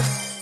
You.